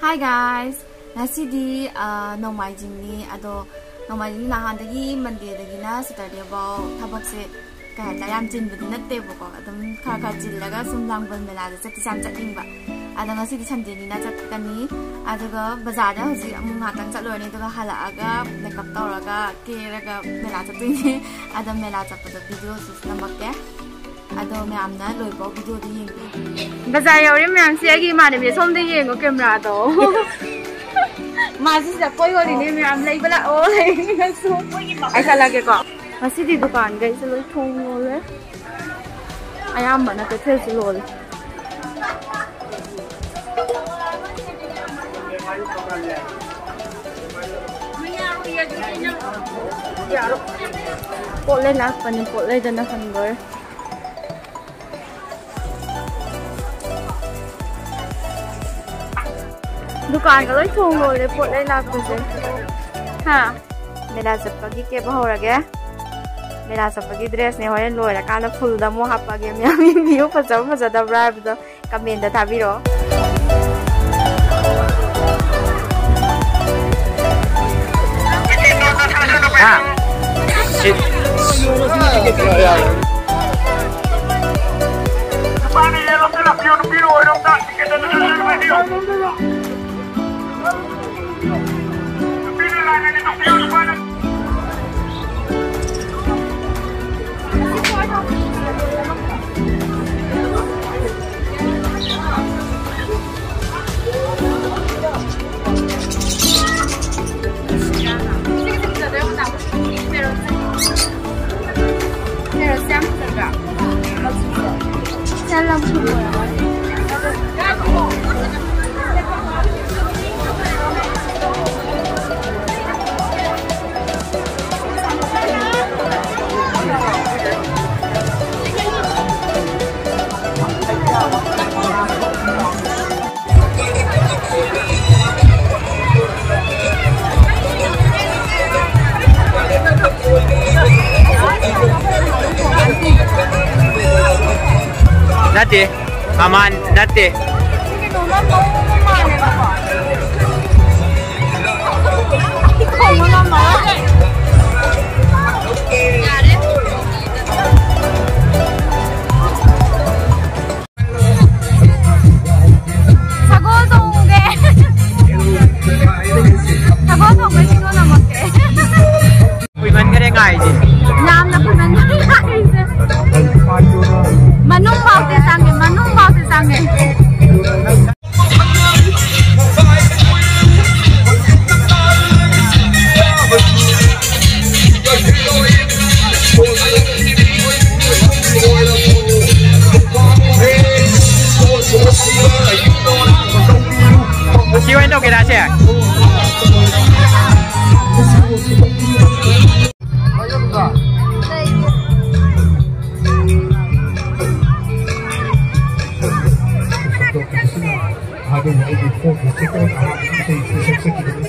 Hi guys, nasi di uh, nomai jinni ado nomai jinni nahan dagi mandi dagi na sedaya bau tabak se kaya jayam jin budi nate buko adam kaka jin laga sumlang bun melada jadi jam jadiing ba. Ada nasi di jam jinni nate kani ada ke bazar dah si amung mm, hatan jadi ni tu ke halak aga nekap tau laga kira ke melada tu ini ada melada pada video susu nampak ya ado ma'am na loi ko video di yeng baza yo ri ma'am si agi ma ne mi som di yeng ko camera do ma si sa koi ho di ne ma'am lai bala o lai ga su ai khala ke ko ma si di dukan ai am ba na ke the si lo le Pot lên là phần pot cho nó phần दुकान का लोई थोंग लोले पोट लै लापसे हाँ मेला चप्पगी के बहरगे मेला चप्पगी ड्रेस ने होय लोरा कान फुल द मो हापगे म्याम बियो फजब फजदब्रा बिदो कमेंट दा थाबिरो हाँ shit Salam ¡Vamos! nate aman nate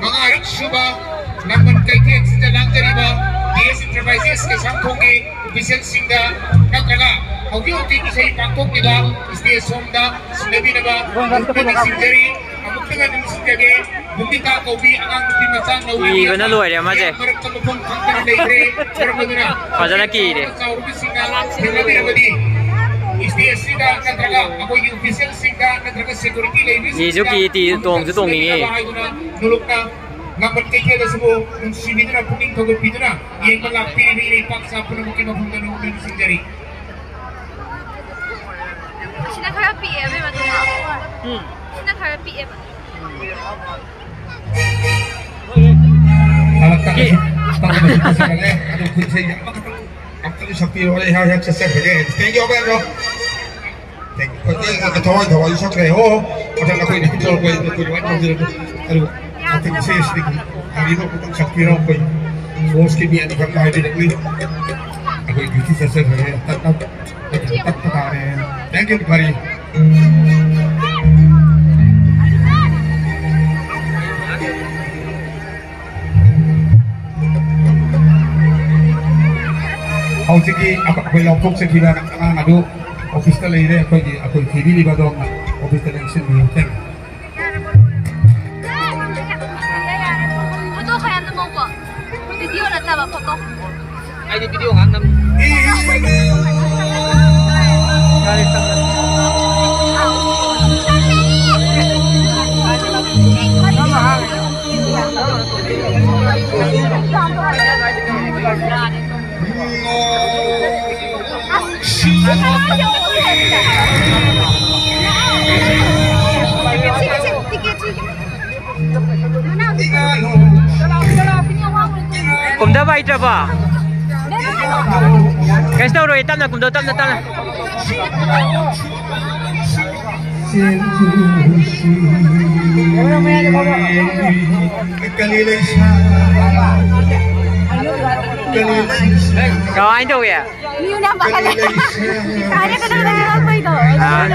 mga suba ng Magkaitian sa Talangkariba, DS Enterprises kay Sangkongi, Vision Singha, Nagkaga. Hagi-hagi ko sa ipangkong nila, isde Somda, Sinabi na ba, Mukta Sinjari, ang Mukta nga ng Sinjari, Bukti ka, Kaubi, ang ang pinasang Nawi, Igo na luwa niya mati Pero pag na Pero pag na. Pag na kiire. Sa Urubi Singha, Nagkaga na ba di, ये की ती तोंग से तोंग ये ngamun kaya da subo nung sinido na puning kago pito na iyan pala pinibili pang sa puno kalau kinabunda nung unang sinjari sinakara PM ba ito hmm sinakara PM Alat tak tak ada sekarang eh. Kalau kunci yang? Aku tu sampai oleh hal yang sesuai dengan. Thank. Katoa gawa yung Thank you, Kau apa kau lapuk sekila ꯍꯧꯖꯤꯛꯀꯤ ꯑꯩꯈꯣꯏ ꯂꯧꯊꯣꯛꯆꯈꯤꯕ ꯑꯉꯥꯡ ꯑꯗꯨ ꯑꯣꯐꯤꯁꯇ ꯂꯩꯔꯦ ꯑꯩꯈꯣꯏꯒꯤ ꯑꯩꯈꯣꯏ ꯊꯤꯕꯤꯔꯤꯕ ꯑꯗꯣꯝꯅ ꯑꯣꯐꯤꯁꯇ ꯂꯦꯡꯁꯤꯟꯕꯤꯌꯨ ꯊꯦꯡ Foto kayak anu mau kok. Video na tama foto. Ay, Kumda ba itra ba? Guys, daw roy, na kumda, tam na, tam na. Kalilay siya Kalilay siya Kawain daw ya. Kaya ka ito. Ah,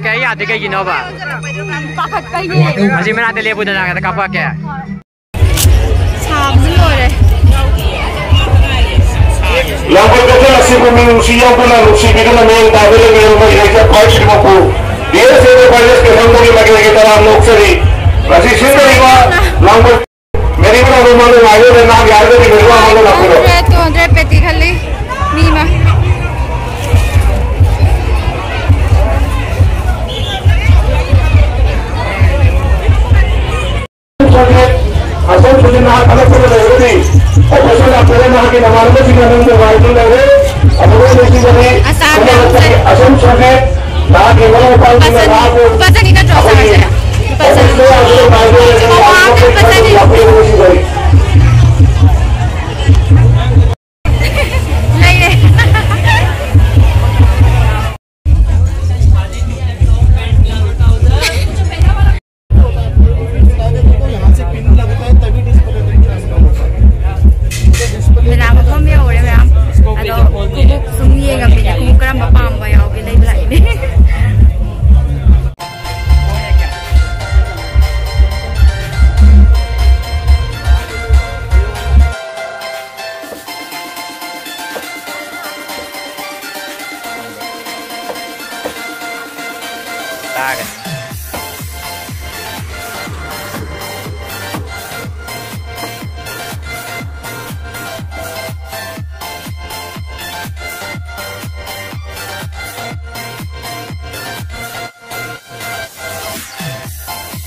kaya ya, di ba? Kayo? Kasi man natin lepo na lang, kapwa kaya. L'avvocatura assieme a Lucia, quella Lucia, che non è da avere che non è che poi ci può dire se ne parla che sono di magari che tra l'anno se lì la si sente di qua l'anno मेरी बड़ा रोमा ने मारे ने नाम याद है मेरे को आने लग गया तो अंदर पेटी खाली नीमा चलिए असं फुले महाग अलग सगळं लढलं नाही तसं आपल्याला महाग नमानपची गणन वाढून लागले अमृत देशीमध्ये असं सोडले दहा केवळ उपाय दहा